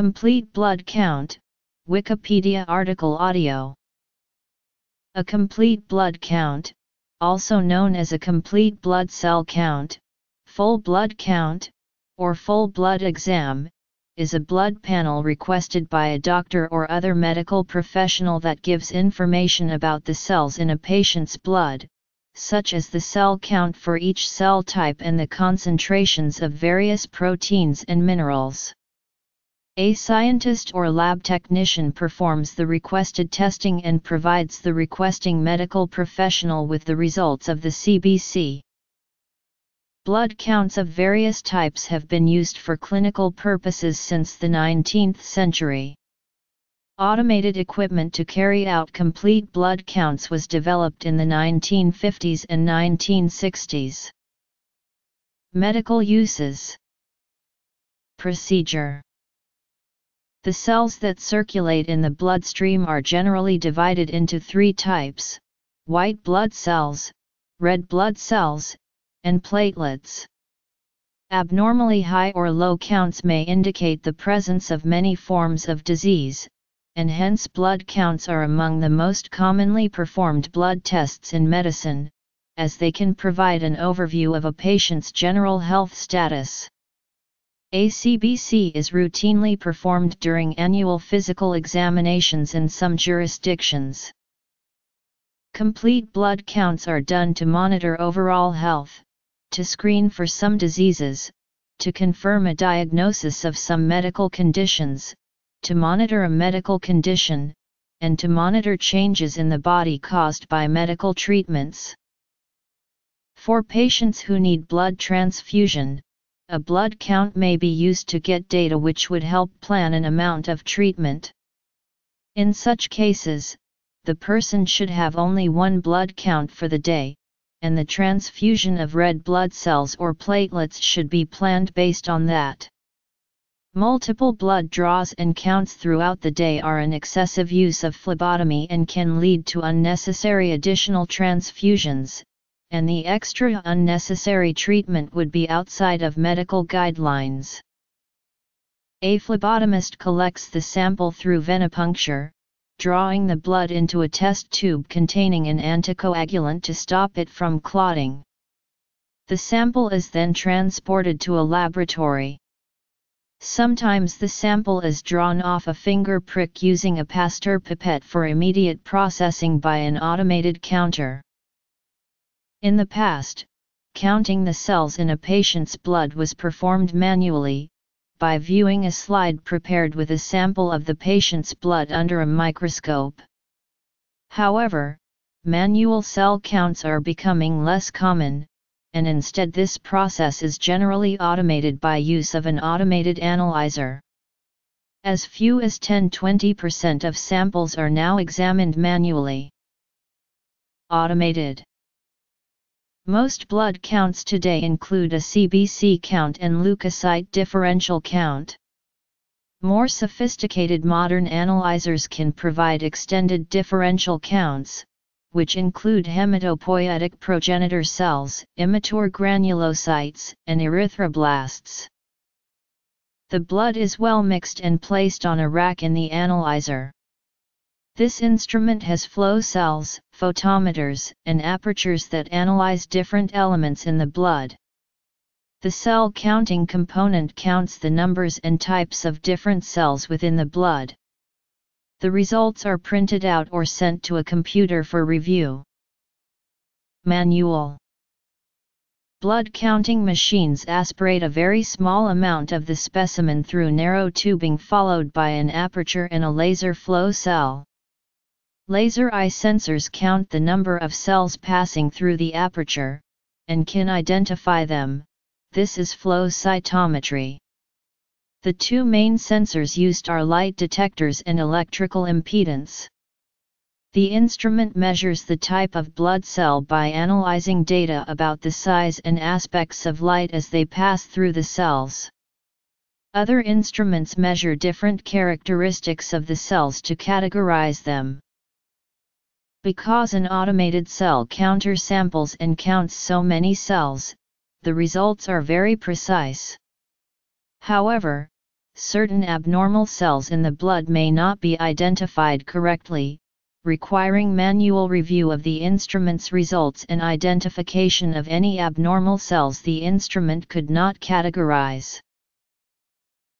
complete blood count, Wikipedia article audio. A complete blood count, also known as a complete blood cell count, full blood count, or full blood exam, is a blood panel requested by a doctor or other medical professional that gives information about the cells in a patient's blood, such as the cell count for each cell type and the concentrations of various proteins and minerals. A scientist or lab technician performs the requested testing and provides the requesting medical professional with the results of the CBC. Blood counts of various types have been used for clinical purposes since the 19th century. Automated equipment to carry out complete blood counts was developed in the 1950s and 1960s. Medical uses Procedure The cells that circulate in the bloodstream are generally divided into three types white blood cells, red blood cells, and platelets. Abnormally high or low counts may indicate the presence of many forms of disease, and hence blood counts are among the most commonly performed blood tests in medicine, as they can provide an overview of a patient's general health status. ACBC is routinely performed during annual physical examinations in some jurisdictions. Complete blood counts are done to monitor overall health, to screen for some diseases, to confirm a diagnosis of some medical conditions, to monitor a medical condition, and to monitor changes in the body caused by medical treatments. For patients who need blood transfusion, a blood count may be used to get data which would help plan an amount of treatment. In such cases, the person should have only one blood count for the day, and the transfusion of red blood cells or platelets should be planned based on that. Multiple blood draws and counts throughout the day are an excessive use of phlebotomy and can lead to unnecessary additional transfusions, and the extra unnecessary treatment would be outside of medical guidelines. A phlebotomist collects the sample through venipuncture, drawing the blood into a test tube containing an anticoagulant to stop it from clotting. The sample is then transported to a laboratory. Sometimes the sample is drawn off a finger prick using a Pasteur pipette for immediate processing by an automated counter. In the past, counting the cells in a patient's blood was performed manually, by viewing a slide prepared with a sample of the patient's blood under a microscope. However, manual cell counts are becoming less common, and instead this process is generally automated by use of an automated analyzer. As few as 10-20% of samples are now examined manually. Automated Most blood counts today include a CBC count and leukocyte differential count. More sophisticated modern analyzers can provide extended differential counts, which include hematopoietic progenitor cells, immature granulocytes, and erythroblasts. The blood is well mixed and placed on a rack in the analyzer. This instrument has flow cells, photometers, and apertures that analyze different elements in the blood. The cell counting component counts the numbers and types of different cells within the blood. The results are printed out or sent to a computer for review. Manual Blood counting machines aspirate a very small amount of the specimen through narrow tubing followed by an aperture and a laser flow cell. Laser eye sensors count the number of cells passing through the aperture, and can identify them, this is flow cytometry. The two main sensors used are light detectors and electrical impedance. The instrument measures the type of blood cell by analyzing data about the size and aspects of light as they pass through the cells. Other instruments measure different characteristics of the cells to categorize them. Because an automated cell counter samples and counts so many cells, the results are very precise. However, certain abnormal cells in the blood may not be identified correctly, requiring manual review of the instrument's results and identification of any abnormal cells the instrument could not categorize.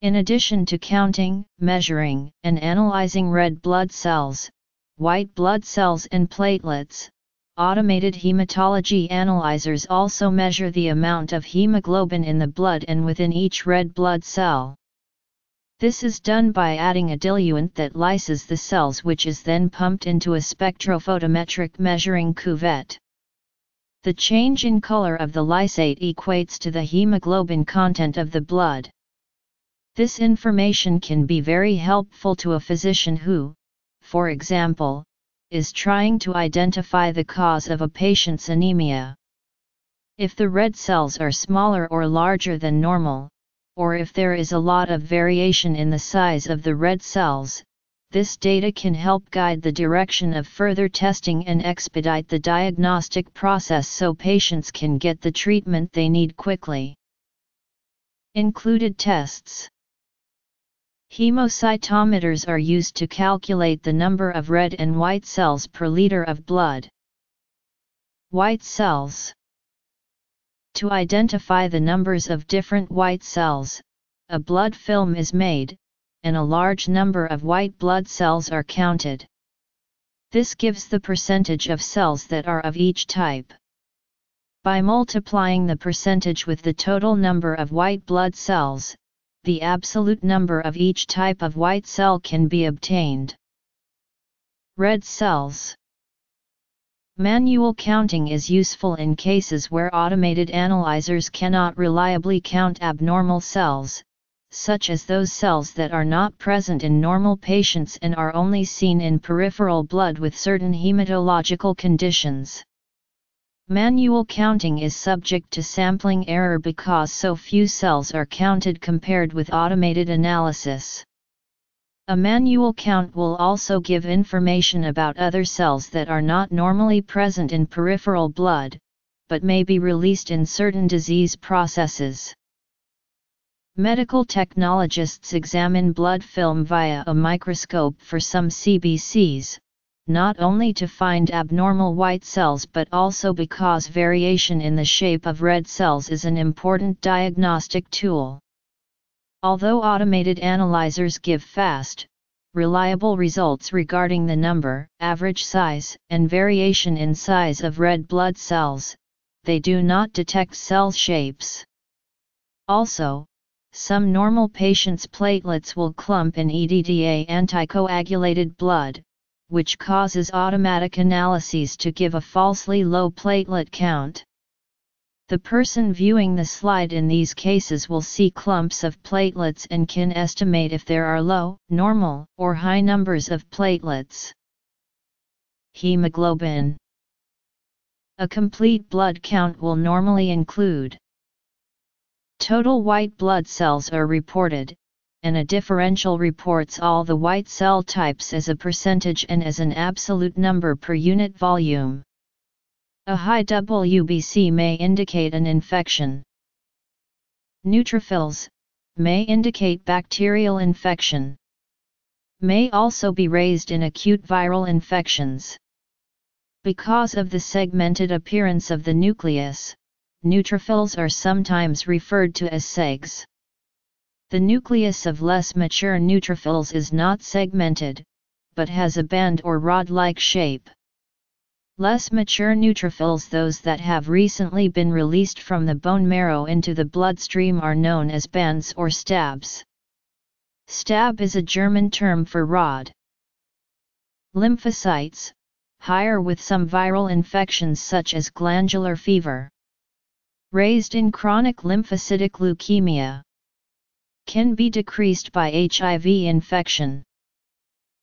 In addition to counting, measuring, and analyzing red blood cells, white blood cells and platelets, automated hematology analyzers also measure the amount of hemoglobin in the blood and within each red blood cell. This is done by adding a diluent that lyses the cells which is then pumped into a spectrophotometric measuring cuvette. The change in color of the lysate equates to the hemoglobin content of the blood. This information can be very helpful to a physician who, for example, is trying to identify the cause of a patient's anemia. If the red cells are smaller or larger than normal, or if there is a lot of variation in the size of the red cells, this data can help guide the direction of further testing and expedite the diagnostic process so patients can get the treatment they need quickly. Included tests Hemocytometers are used to calculate the number of red and white cells per liter of blood. White cells To identify the numbers of different white cells, a blood film is made, and a large number of white blood cells are counted. This gives the percentage of cells that are of each type. By multiplying the percentage with the total number of white blood cells, the absolute number of each type of white cell can be obtained. Red cells Manual counting is useful in cases where automated analyzers cannot reliably count abnormal cells, such as those cells that are not present in normal patients and are only seen in peripheral blood with certain hematological conditions. Manual counting is subject to sampling error because so few cells are counted compared with automated analysis. A manual count will also give information about other cells that are not normally present in peripheral blood, but may be released in certain disease processes. Medical technologists examine blood film via a microscope for some CBCs, not only to find abnormal white cells but also because variation in the shape of red cells is an important diagnostic tool. Although automated analyzers give fast, reliable results regarding the number, average size, and variation in size of red blood cells, they do not detect cell shapes. Also, some normal patients' platelets will clump in EDTA anticoagulated blood, which causes automatic analyses to give a falsely low platelet count. The person viewing the slide in these cases will see clumps of platelets and can estimate if there are low, normal, or high numbers of platelets. Hemoglobin A complete blood count will normally include Total white blood cells are reported, and a differential reports all the white cell types as a percentage and as an absolute number per unit volume. A high WBC may indicate an infection. Neutrophils may indicate bacterial infection. May also be raised in acute viral infections. Because of the segmented appearance of the nucleus, neutrophils are sometimes referred to as segs. The nucleus of less mature neutrophils is not segmented, but has a band or rod-like shape. Less mature neutrophils those that have recently been released from the bone marrow into the bloodstream are known as bands or stabs. Stab is a German term for rod. Lymphocytes, higher with some viral infections such as glandular fever. Raised in chronic lymphocytic leukemia can be decreased by HIV infection.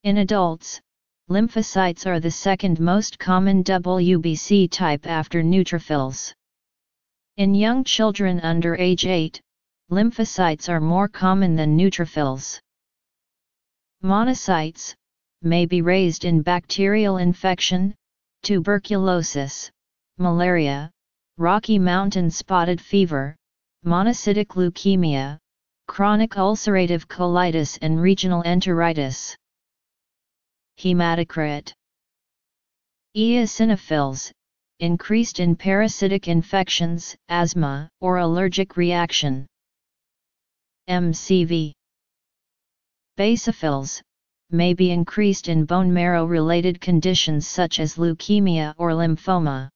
In adults, lymphocytes are the second most common WBC type after neutrophils. In young children under age 8, lymphocytes are more common than neutrophils. Monocytes may be raised in bacterial infection, tuberculosis, malaria, Rocky Mountain spotted fever, monocytic leukemia, chronic ulcerative colitis and regional enteritis. Hematocrit Eosinophils, increased in parasitic infections, asthma, or allergic reaction. MCV Basophils, may be increased in bone marrow related conditions such as leukemia or lymphoma.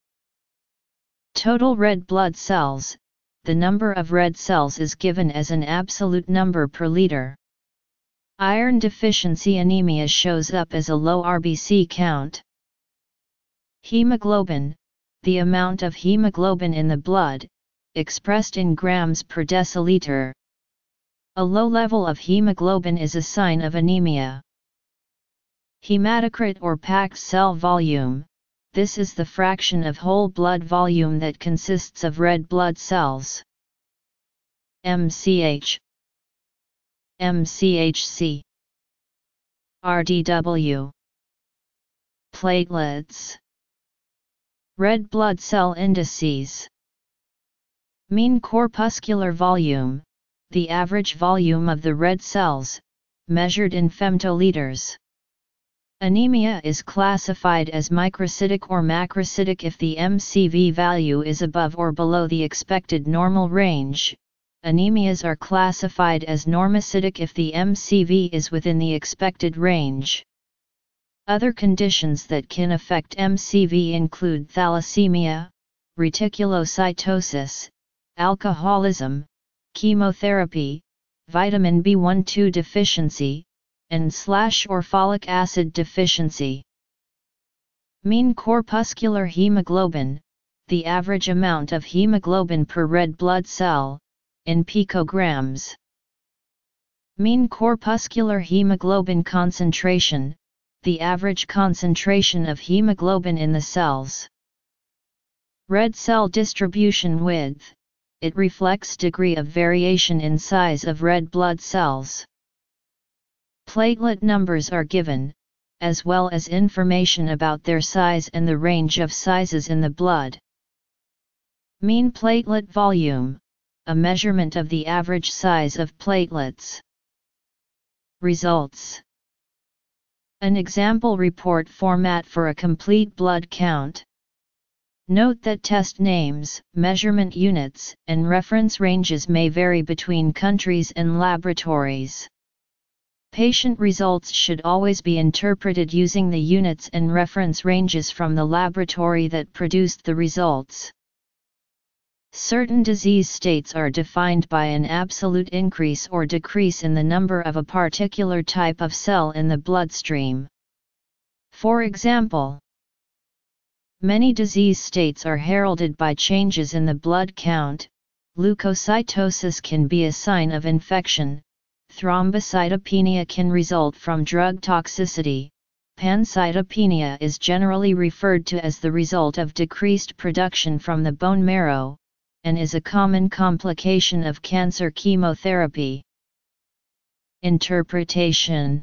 Total red blood cells, the number of red cells is given as an absolute number per liter. Iron deficiency anemia shows up as a low RBC count. Hemoglobin, the amount of hemoglobin in the blood, expressed in grams per deciliter. A low level of hemoglobin is a sign of anemia. Hematocrit or packed cell volume, this is the fraction of whole blood volume that consists of red blood cells. MCH MCHC RDW Platelets. Red blood cell indices. Mean corpuscular volume, the average volume of the red cells, measured in femtoliters. Anemia is classified as microcytic or macrocytic if the MCV value is above or below the expected normal range. Anemias are classified as normocytic if the MCV is within the expected range. Other conditions that can affect MCV include thalassemia, reticulocytosis, alcoholism, chemotherapy, vitamin B12 deficiency, and slash or folic acid deficiency. Mean corpuscular hemoglobin, the average amount of hemoglobin per red blood cell, in picograms. Mean corpuscular hemoglobin concentration, the average concentration of hemoglobin in the cells. Red cell distribution width, it reflects degree of variation in size of red blood cells. Platelet numbers are given, as well as information about their size and the range of sizes in the blood. Mean platelet volume, a measurement of the average size of platelets. Results an example report format for a complete blood count. Note that test names, measurement units, and reference ranges may vary between countries and laboratories. Patient results should always be interpreted using the units and reference ranges from the laboratory that produced the results. Certain disease states are defined by an absolute increase or decrease in the number of a particular type of cell in the bloodstream. For example, many disease states are heralded by changes in the blood count. Leukocytosis can be a sign of infection, thrombocytopenia can result from drug toxicity, pancytopenia is generally referred to as the result of decreased production from the bone marrow, and is a common complication of cancer chemotherapy. Interpretation